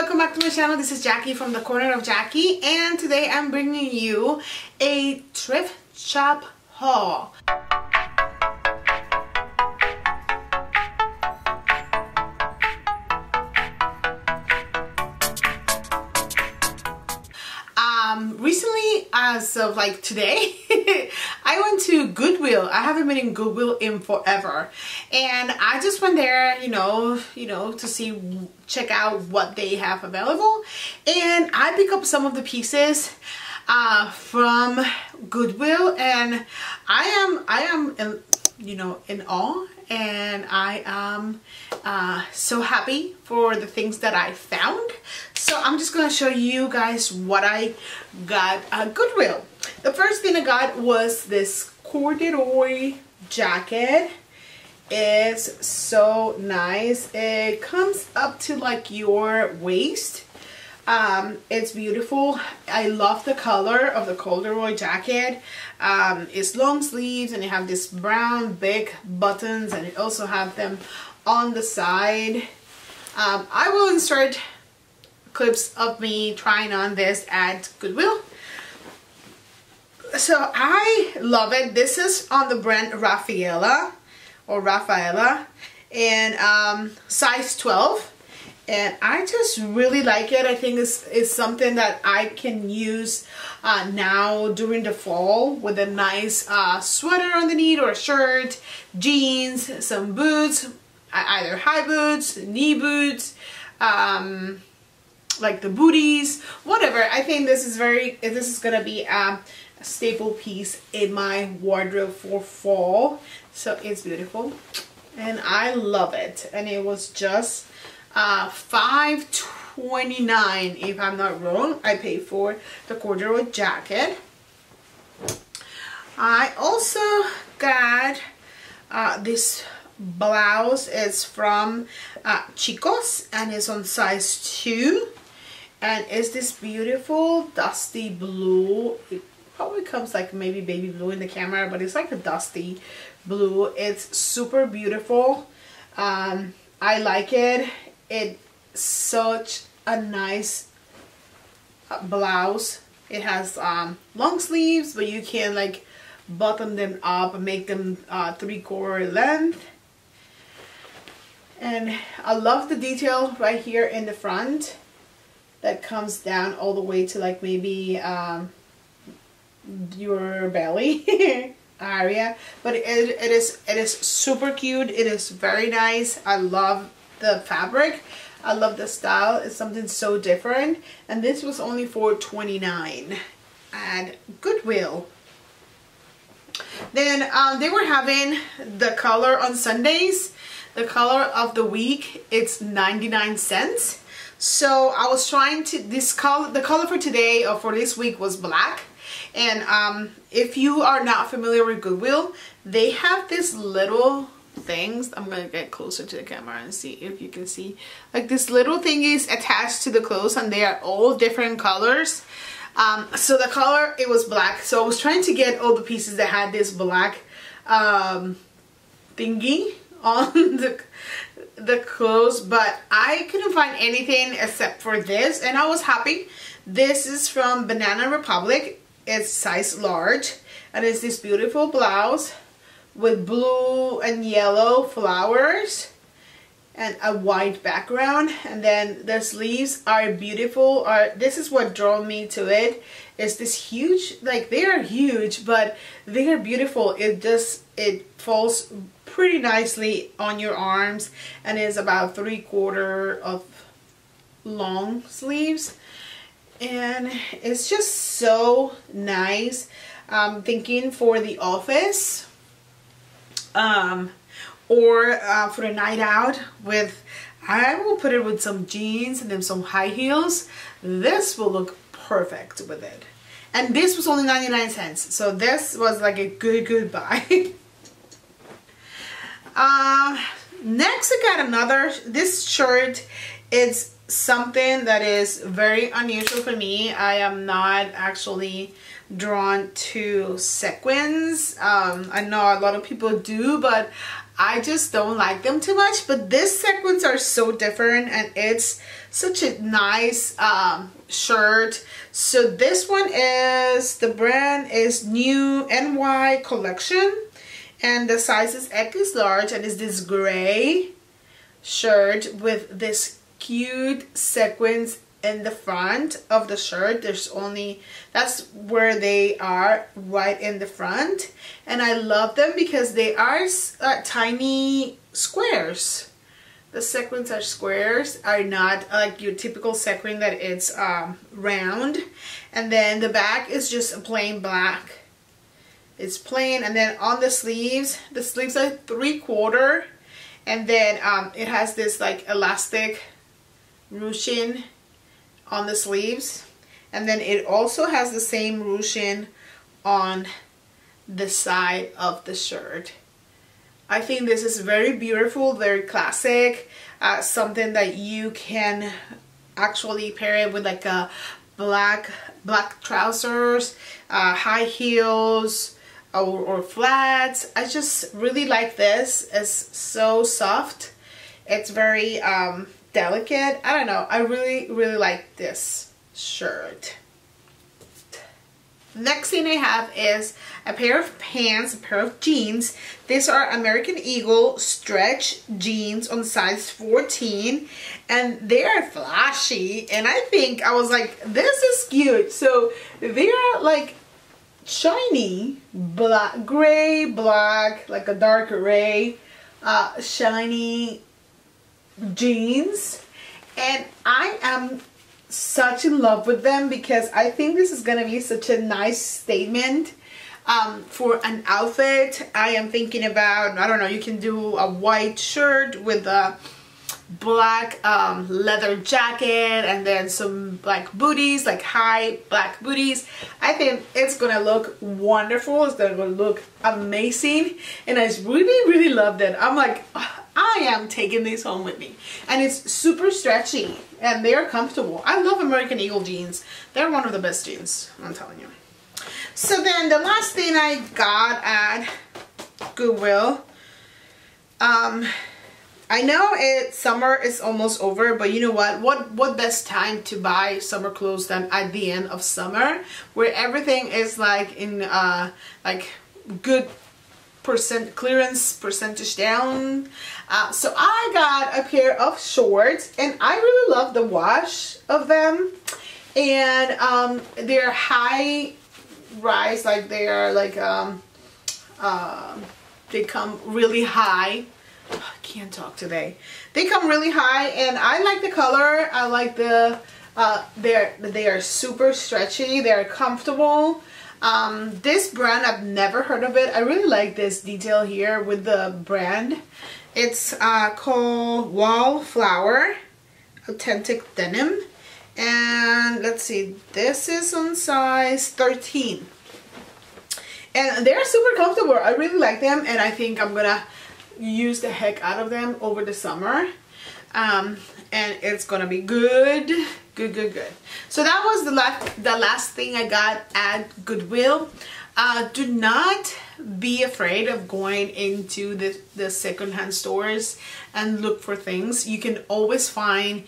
welcome back to my channel. This is Jackie from the corner of Jackie and today I'm bringing you a thrift shop haul. As of like today, I went to Goodwill. I haven't been in Goodwill in forever. And I just went there, you know, you know, to see, check out what they have available. And I pick up some of the pieces uh, from Goodwill and I am, I am, you know, in awe and I am uh, so happy for the things that I found. So I'm just gonna show you guys what I got at Goodwill. The first thing I got was this corduroy jacket. It's so nice. It comes up to like your waist. Um, it's beautiful. I love the color of the corduroy jacket. Um, it's long sleeves and it have this brown big buttons and it also have them on the side. Um, I will insert clips of me trying on this at Goodwill. So I love it. This is on the brand Rafaella or Rafaella and um, size 12 and I just really like it. I think it's, it's something that I can use uh, now during the fall with a nice uh, sweater underneath or a shirt, jeans, some boots, either high boots, knee boots, um, like the booties, whatever. I think this is very, this is gonna be a staple piece in my wardrobe for fall. So it's beautiful and I love it. And it was just uh, 5.29 if I'm not wrong. I paid for the corduroy jacket. I also got uh, this blouse. It's from uh, Chico's and it's on size 2 and it's this beautiful dusty blue it probably comes like maybe baby blue in the camera but it's like a dusty blue it's super beautiful um, I like it it's such a nice uh, blouse. It has um, long sleeves but you can like button them up and make them uh, three quarter length. And I love the detail right here in the front that comes down all the way to like maybe um, your belly area. But it, it is it is super cute. It is very nice. I love the fabric. I love the style. It's something so different. And this was only for 29 at Goodwill. Then um, they were having the color on Sundays. The color of the week it's 99 cents. So I was trying to this color the color for today or for this week was black. And um, if you are not familiar with Goodwill they have this little things I'm gonna get closer to the camera and see if you can see. Like this little thing is attached to the clothes and they are all different colors. Um, so the color it was black. So I was trying to get all the pieces that had this black um, thingy on the the clothes but I couldn't find anything except for this and I was happy. This is from Banana Republic. It's size large and it's this beautiful blouse with blue and yellow flowers and a white background. And then the sleeves are beautiful. Are this is what drew me to it is this huge like they are huge but they are beautiful. It just it falls pretty nicely on your arms and is about three quarter of long sleeves. And it's just so nice. I'm thinking for the office um, or uh, for a night out with I will put it with some jeans and then some high heels. This will look perfect with it. And this was only 99 cents. So this was like a good good buy. Uh, next I got another, this shirt is something that is very unusual for me. I am not actually drawn to sequins. Um, I know a lot of people do, but I just don't like them too much. But these sequins are so different and it's such a nice um, shirt. So this one is, the brand is New NY Collection and the size is X large and it's this gray shirt with this cute sequins in the front of the shirt there's only that's where they are right in the front. And I love them because they are uh, tiny squares. The sequins are squares are not like your typical sequin that it's um, round. And then the back is just a plain black. It's plain and then on the sleeves the sleeves are three quarter and then um, it has this like elastic ruching on the sleeves. And then it also has the same ruching on the side of the shirt. I think this is very beautiful very classic uh, something that you can actually pair it with like a black black trousers uh, high heels or, or flats. I just really like this. It's so soft. It's very um, delicate. I don't know. I really, really like this shirt. Next thing I have is a pair of pants, a pair of jeans. These are American Eagle stretch jeans on size 14 and they are flashy and I think I was like this is cute. So they are like shiny black gray black like a dark gray uh, shiny jeans and I am such in love with them because I think this is gonna be such a nice statement um, for an outfit. I am thinking about I don't know you can do a white shirt with a black um, leather jacket and then some black booties like high black booties. I think it's gonna look wonderful. It's gonna look amazing. And I really really loved it I'm like I am taking these home with me. And it's super stretchy and they are comfortable. I love American Eagle jeans. They're one of the best jeans, I'm telling you. So then the last thing I got at Goodwill, um, I know it summer is almost over, but you know what? What what best time to buy summer clothes than at the end of summer, where everything is like in uh like good percent clearance percentage down. Uh, so I got a pair of shorts and I really love the wash of them. And um, they're high rise like they're like um, uh, they come really high. I can't talk today. They come really high and I like the color. I like the uh, they're they are super stretchy. They're comfortable um, this brand, I've never heard of it. I really like this detail here with the brand. It's uh, called Wallflower Authentic Denim. And let's see, this is on size 13. And they're super comfortable. I really like them and I think I'm gonna use the heck out of them over the summer. Um, and it's gonna be good. Good good good. So that was the last the last thing i got at goodwill. Uh, do not be afraid of going into the, the secondhand stores and look for things. You can always find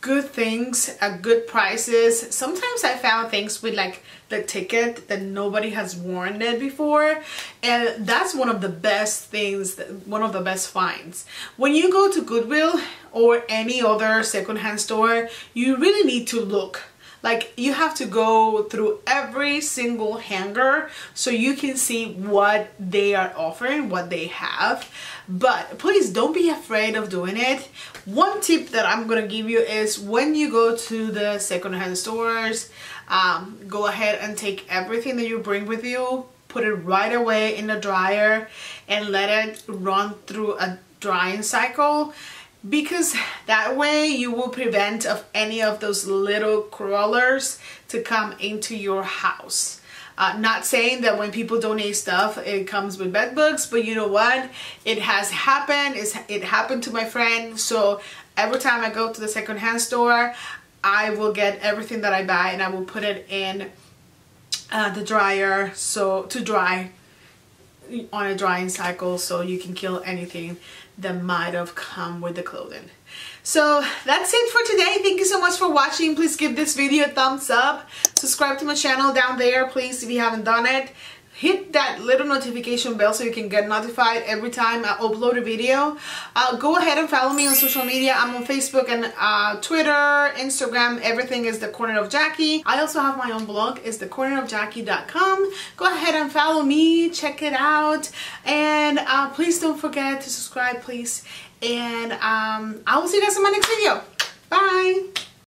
good things at good prices. Sometimes I found things with like the ticket that nobody has worn it before and that's one of the best things, one of the best finds. When you go to Goodwill or any other secondhand store, you really need to look like you have to go through every single hanger so you can see what they are offering, what they have. But please don't be afraid of doing it. One tip that I'm gonna give you is when you go to the secondhand stores, um, go ahead and take everything that you bring with you, put it right away in the dryer and let it run through a drying cycle because that way you will prevent of any of those little crawlers to come into your house. Uh, not saying that when people donate stuff it comes with bed bugs but you know what? It has happened. It's, it happened to my friend. So every time I go to the secondhand store I will get everything that I buy and I will put it in uh, the dryer so to dry on a drying cycle so you can kill anything that might have come with the clothing. So that's it for today. Thank you so much for watching. Please give this video a thumbs up. Subscribe to my channel down there, please, if you haven't done it hit that little notification bell so you can get notified every time I upload a video. Uh, go ahead and follow me on social media. I'm on Facebook and uh, Twitter, Instagram, everything is The Corner of Jackie. I also have my own blog, it's thecornerofjackie.com. Go ahead and follow me, check it out, and uh, please don't forget to subscribe, please. And um, I will see you guys in my next video. Bye!